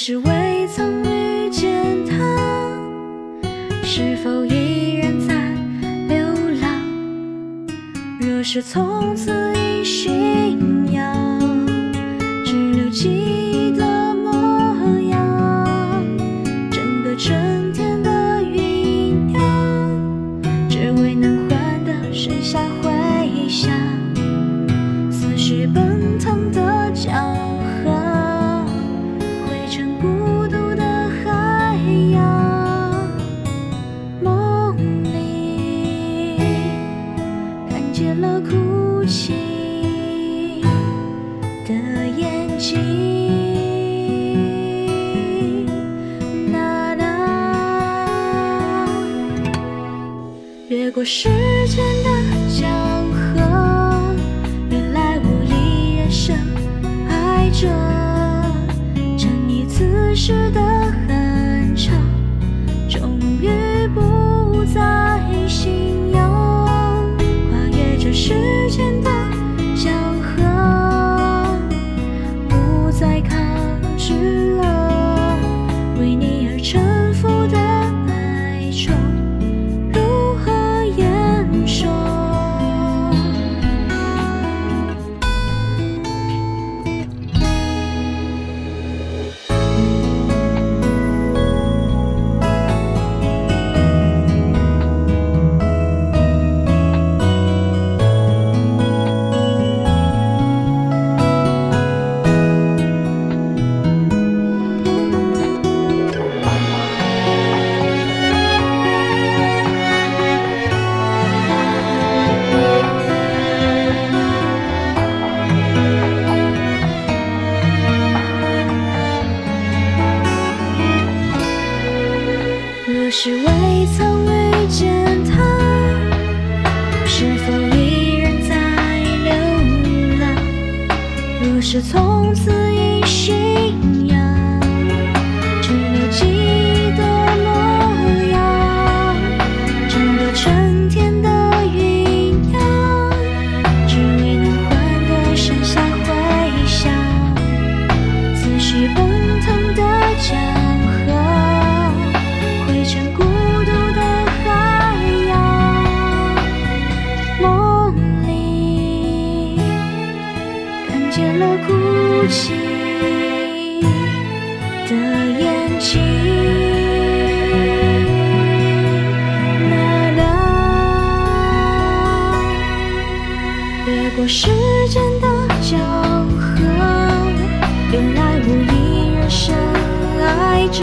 是未曾遇见他，是否依然在流浪？若是从此一心越过时间的江河，原来我依然深爱着，沉溺此时的很长，终于不再信仰，跨越这时间的江河，不再抗拒了，若是未曾遇见他，是否依然在流浪？若是从了哭泣的眼睛。啦啦，越过时间的江河，原来我依然深爱着，